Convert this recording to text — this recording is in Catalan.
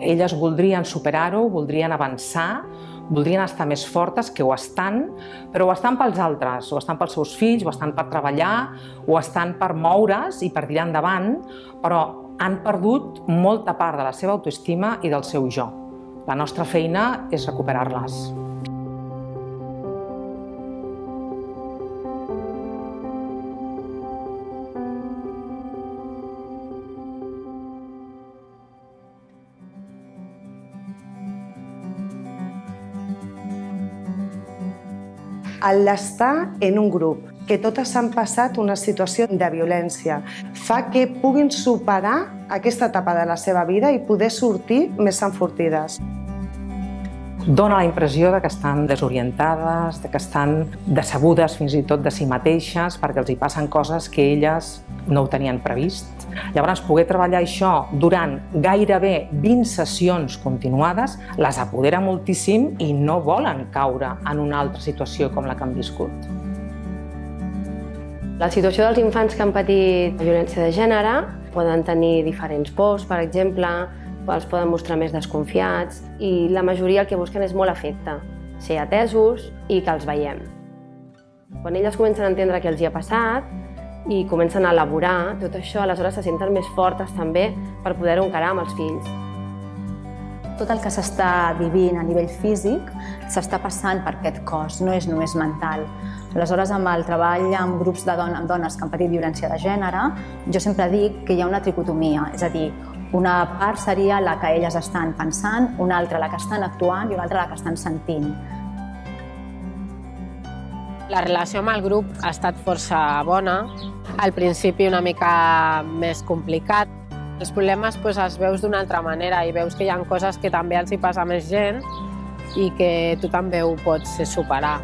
Elles voldrien superar-ho, voldrien avançar, voldrien estar més fortes, que ho estan, però ho estan pels altres, ho estan pels seus fills, ho estan per treballar, ho estan per moure's i per tirar endavant, però han perdut molta part de la seva autoestima i del seu jo. La nostra feina és recuperar-les. L'estar en un grup, que totes han passat una situació de violència, fa que puguin superar aquesta etapa de la seva vida i poder sortir més enfortides. Dóna la impressió de que estan desorientades, de que estan decebudes fins i tot de si mateixes, perquè els hi passen coses que elles no ho tenien previst. Llavors, poder treballar això durant gairebé 20 sessions continuades les apodera moltíssim i no volen caure en una altra situació com la que han viscut. La situació dels infants que han patit violència de gènere poden tenir diferents pors, per exemple, els poden mostrar més desconfiats i la majoria el que busquen és molt afecte, ser atesos i que els veiem. Quan elles comencen a entendre què els hi ha passat, i comencen a elaborar tot això, aleshores se senten més fortes també per poder-ho encarar amb els fills. Tot el que s'està vivint a nivell físic s'està passant per aquest cos, no és només mental. Aleshores, amb el treball amb grups de dones, amb dones que han patit violència de gènere, jo sempre dic que hi ha una tricotomia, és a dir, una part seria la que elles estan pensant, una altra la que estan actuant i una altra la que estan sentint. La relació amb el grup ha estat força bona. Al principi una mica més complicat. Els problemes doncs, els veus d'una altra manera i veus que hi ha coses que també els hi passa més gent i que tu també ho pots superar.